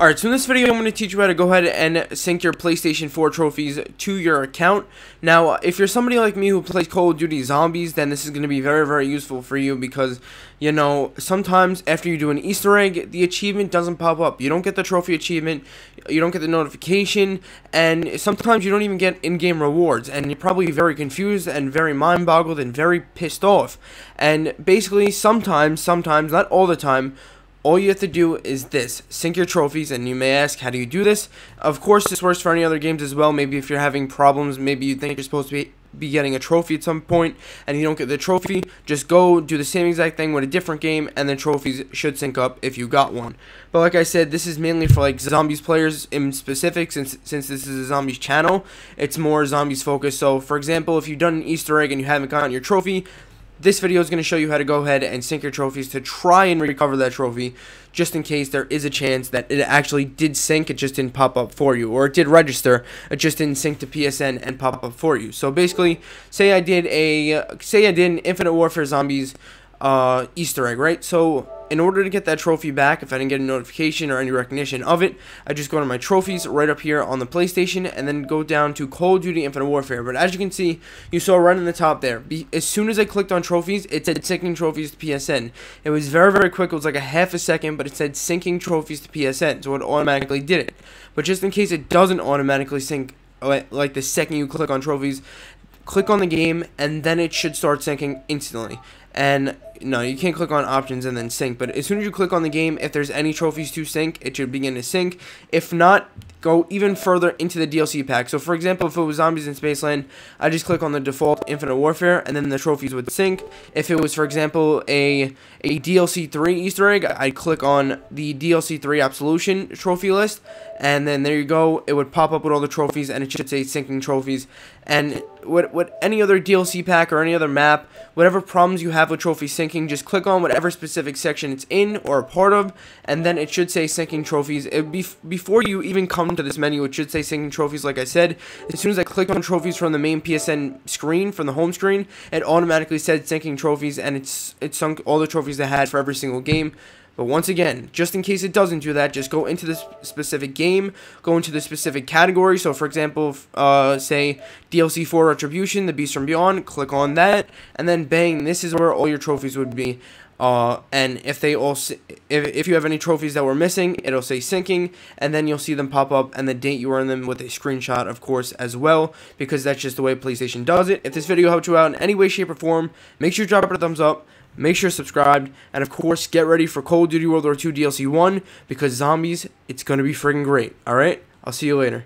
Alright, so in this video I'm going to teach you how to go ahead and sync your PlayStation 4 trophies to your account. Now, if you're somebody like me who plays Call of Duty Zombies, then this is going to be very, very useful for you because, you know, sometimes after you do an Easter egg, the achievement doesn't pop up. You don't get the trophy achievement, you don't get the notification, and sometimes you don't even get in-game rewards, and you're probably very confused and very mind-boggled and very pissed off. And basically, sometimes, sometimes, not all the time, all you have to do is this. Sync your trophies and you may ask how do you do this? Of course this works for any other games as well. Maybe if you're having problems maybe you think you're supposed to be be getting a trophy at some point and you don't get the trophy just go do the same exact thing with a different game and the trophies should sync up if you got one. But like i said this is mainly for like zombies players in specific since since this is a zombies channel. It's more zombies focused. So for example if you've done an easter egg and you haven't gotten your trophy this video is going to show you how to go ahead and sync your trophies to try and recover that trophy just in case there is a chance that it actually did sync, it just didn't pop up for you, or it did register, it just didn't sync to PSN and pop up for you. So basically, say I did a, say I did an Infinite Warfare Zombies uh, Easter egg, right? So in order to get that trophy back, if I didn't get a notification or any recognition of it, I just go to my trophies right up here on the PlayStation and then go down to Call of Duty Infinite Warfare. But as you can see, you saw right in the top there. As soon as I clicked on trophies, it said syncing trophies to PSN. It was very, very quick. It was like a half a second, but it said syncing trophies to PSN, so it automatically did it. But just in case it doesn't automatically sync, like the second you click on trophies, click on the game, and then it should start syncing instantly. And no, you can't click on options and then sync. But as soon as you click on the game, if there's any trophies to sync, it should begin to sync. If not, go even further into the DLC pack. So for example, if it was Zombies in Spaceland, I just click on the default Infinite Warfare, and then the trophies would sync. If it was, for example, a, a DLC 3 Easter egg, I'd click on the DLC 3 Absolution trophy list, and then there you go, it would pop up with all the trophies, and it should say syncing trophies. And what, what any other DLC pack or any other map, whatever problems you have with trophy syncing, just click on whatever specific section it's in or a part of, and then it should say syncing trophies. It be, before you even come to this menu, it should say syncing trophies, like I said. As soon as I click on trophies from the main PSN screen, from the home screen, it automatically said syncing trophies, and it's it sunk all the trophies I had for every single game. But once again, just in case it doesn't do that, just go into this specific game, go into the specific category. So, for example, uh, say DLC 4 Retribution, The Beast from Beyond, click on that, and then bang, this is where all your trophies would be. Uh, and if they all, if, if you have any trophies that were missing, it'll say syncing, and then you'll see them pop up and the date you earned them with a screenshot, of course, as well, because that's just the way PlayStation does it. If this video helped you out in any way, shape, or form, make sure you drop it a thumbs up. Make sure you subscribed, and of course, get ready for Call of Duty World War II DLC 1 because zombies, it's gonna be friggin' great. All right, I'll see you later.